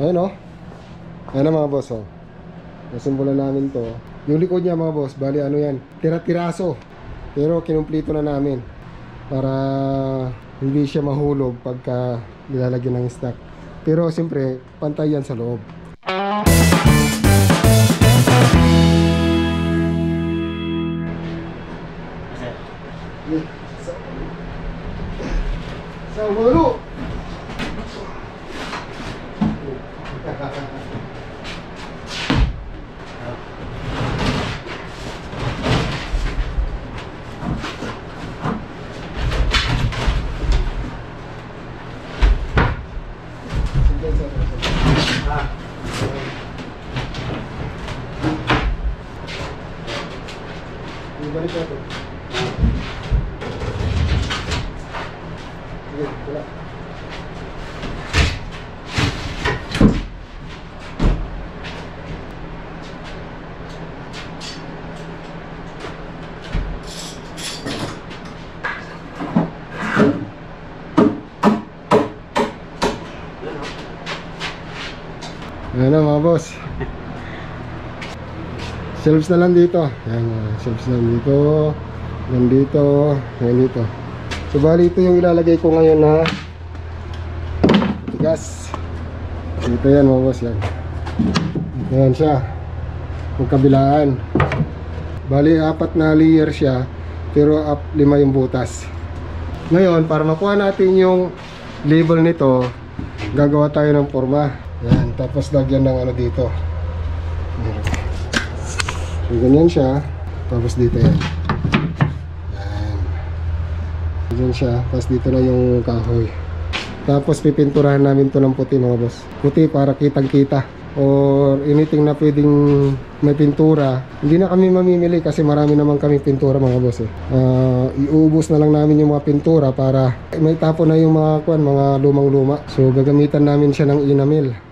Ayan o. Ayan na mga boss o. Nasimbolan namin to. Yung likod niya mga boss, bali ano yan, tira-tiraso. Pero kinumplito na namin para hindi siya mahulog pagka nilalagyan ng stock. Pero siyempre, pantay yan sa loob. Boss. Shelves na lang dito. Ayan, uh, shelves na lang dito. Nandito. Ayan dito. So bali ito yung ilalagay ko ngayon na tigas. Dito yan mga boss yan. Ayan siya. Magkabilaan. Bali apat na layer siya. Pero up lima yung butas. Ngayon para makuha natin yung label nito, gagawa tayo ng forma. Tapos lagyan ng ano dito. So, ganyan siya. Tapos dito yan. Yan. Ganyan siya. Tapos dito na yung kahoy. Tapos pipinturahan namin to ng puti mga boss. Puti para kitang kita. Or anything na pwedeng may pintura. Hindi na kami mamimili kasi marami naman kami pintura mga boss eh. Ah, iubos na lang namin yung mga pintura para may tapo na yung mga kuan, mga lumang luma. So gagamitan namin siya ng inamil.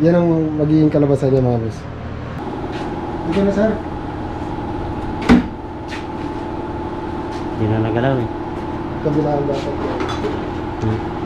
Yan ang magiging kalabasan niya mga boss. Dito na sir. Hindi na nagalaw eh. Kabilaan dapat. Hmm.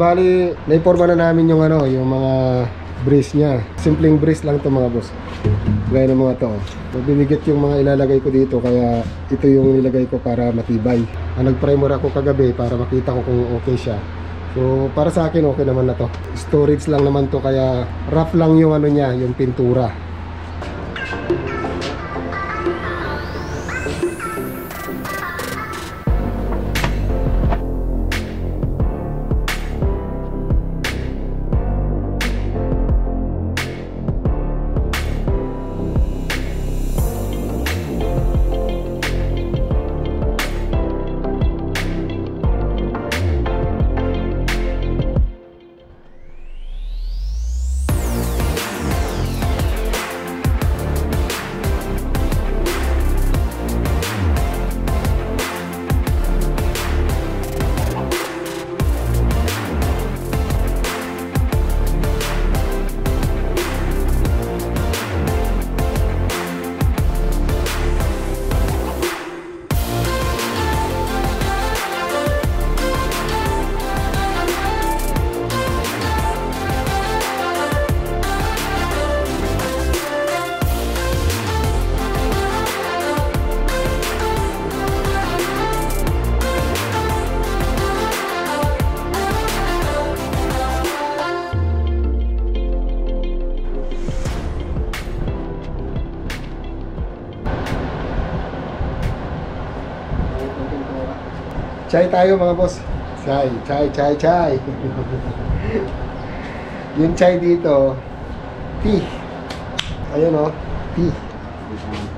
Bali, naiporma na namin yung ano, yung mga brace niya. Simpleng brace lang to mga boss. Gaya ng mga to. Mabibigat yung mga ilalagay ko dito kaya ito yung nilagay ko para matibay. Ah, nag-primer ako kagabi para makita ko kung okay siya. So para sa akin okay naman na to. Storage lang naman to kaya rough lang yung ano niya, yung pintura. Chai tayo mga boss. Chai, chai, chai, chai. yung chai dito, tea. Ayun o, tea.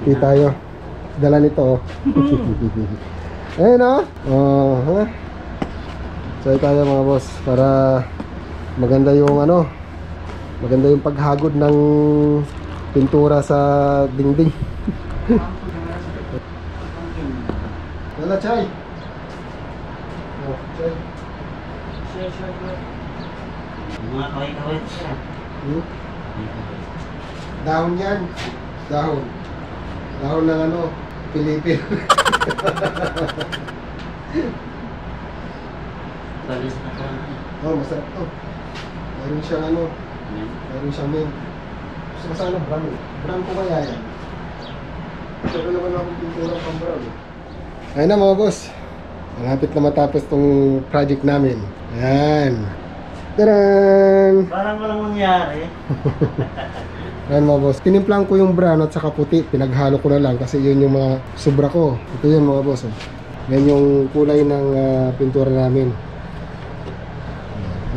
Tea tayo. Dala nito. oh. Ayun o. Oh, ha? Chai tayo mga boss para maganda yung ano, maganda yung paghagod ng pintura sa dingding. Wala chai. Mga kaway-kaway siya. Hmm? Dahon yan. Dahon. Dahon ng ano, Pilipin. Palis na ko. oh, masarap to. Meron siyang ano, meron siyang mint. Gusto ko sana brown. Brown ko kaya yan. Pero naman akong pintura pang brown. Ayun na mga boss. Malapit na matapos tong project namin. Ayan. Taran! Parang walang nangyari. Ayan mga boss. Tinimplang ko yung brown at saka puti. Pinaghalo ko na lang kasi yun yung mga sobra ko. Ito yun mga boss. Oh. Yan yung kulay ng ah, pintura namin.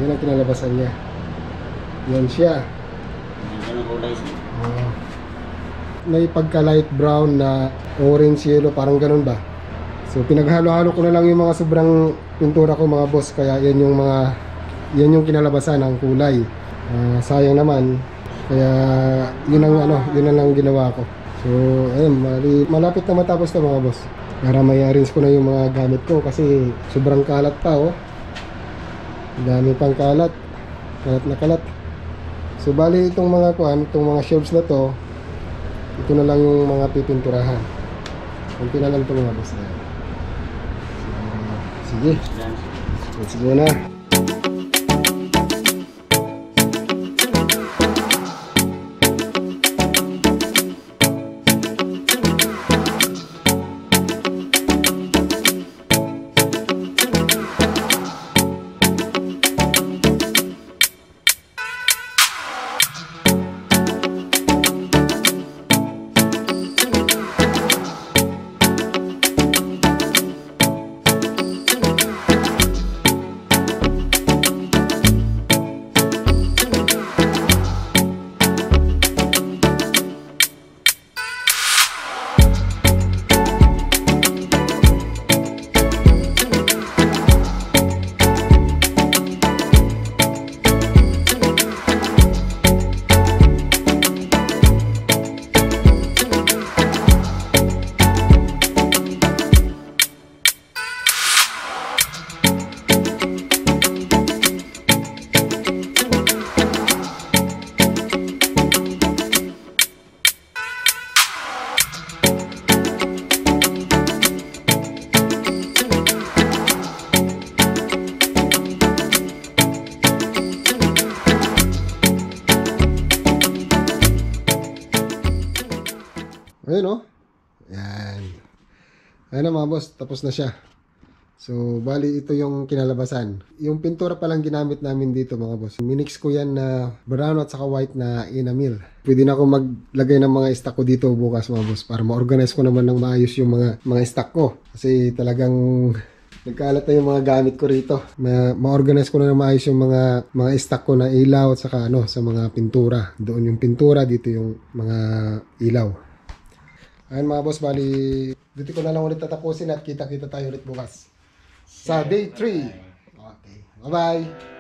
Yan ang kinalabasan niya. Yan siya. Kulay siya. Ah. may pagka light brown na orange yellow parang ganun ba so pinaghalo-halo ko na lang yung mga sobrang pintura ko mga boss. Kaya yan yung mga yan yung kinalabasan ng kulay. Ah, sayang naman. Kaya yun ang ano yun ang ginawa ko. So ayun mali, malapit na matapos to mga boss. Para may ko na yung mga gamit ko kasi sobrang kalat pa oh. Dami pang kalat. Kalat na kalat. So bali itong mga kuan, itong mga shelves na to, ito na lang yung mga pipinturahan. Kunti na lang itong mga boss. na yan. So, sige, Yan. let's go na. Ayun oh. Yan. Ayun na mga boss, tapos na siya. So, bali ito yung kinalabasan. Yung pintura pa lang ginamit namin dito mga boss. Minix ko yan na brown at saka white na enamel. Pwede na ako maglagay ng mga stock ko dito bukas mga boss para ma-organize ko naman ng maayos yung mga mga stock ko. Kasi talagang nagkalat na yung mga gamit ko rito. Ma- ma-organize ko na ng maayos yung mga mga stock ko na ilaw at saka ano sa mga pintura. Doon yung pintura, dito yung mga ilaw. Ayun mga boss, bali dito ko na lang ulit tatapusin at kita-kita tayo ulit bukas. Sa day 3. Okay. Bye-bye.